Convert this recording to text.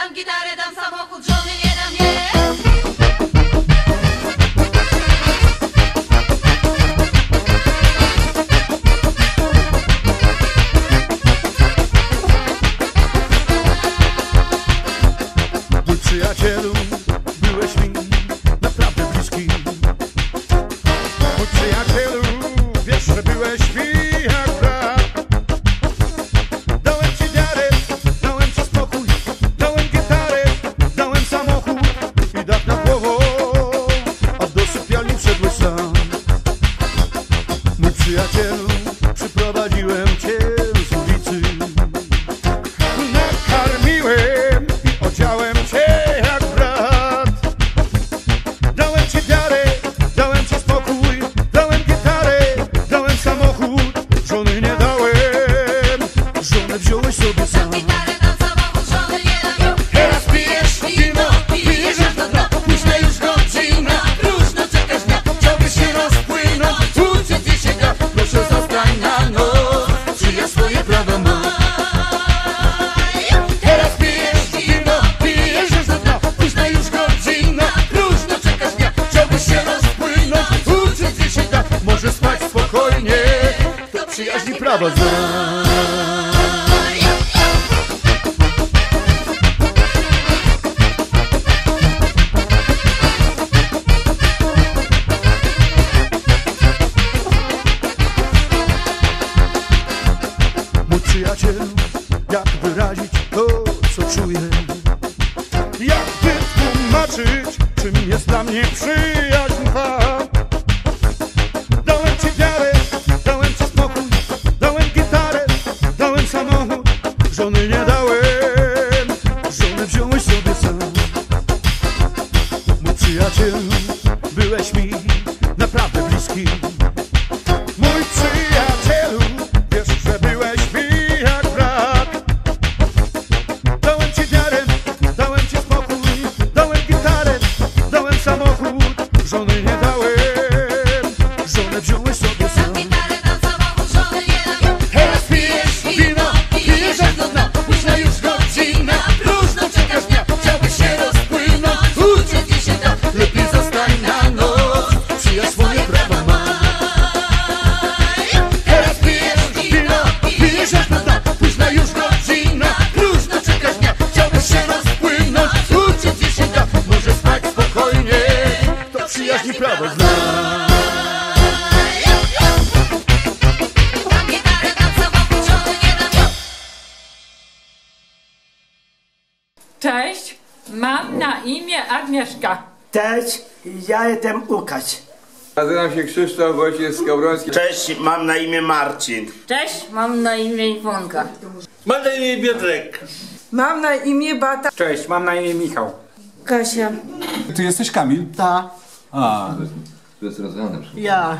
Dam gitarę, dam samochód, żony nie dam, nie Mój przyjacielu, byłeś mi naprawdę bliski. Mój przyjacielu, wiesz, że byłeś mi Virginia. na przyjaciel Jak wyrazić to, co czuję? Jak wytłumaczyć, czym jest dla mnie przyjaciel żony nie dałem. Żonę wziąłeś sobie sam. Mój przyjaciel, byłeś mi Cześć, mam na imię Agnieszka. Cześć, ja jestem Łukasz. Nazywam się Krzysztof Wojciech Cześć, mam na imię Marcin. Cześć, mam na imię Iwonka. Mam na imię Piotrek. Mam na imię Bata. Cześć, mam na imię Michał. Kasia. Ty jesteś Kamil? Ta. A. To jest rozwiązane. Ja.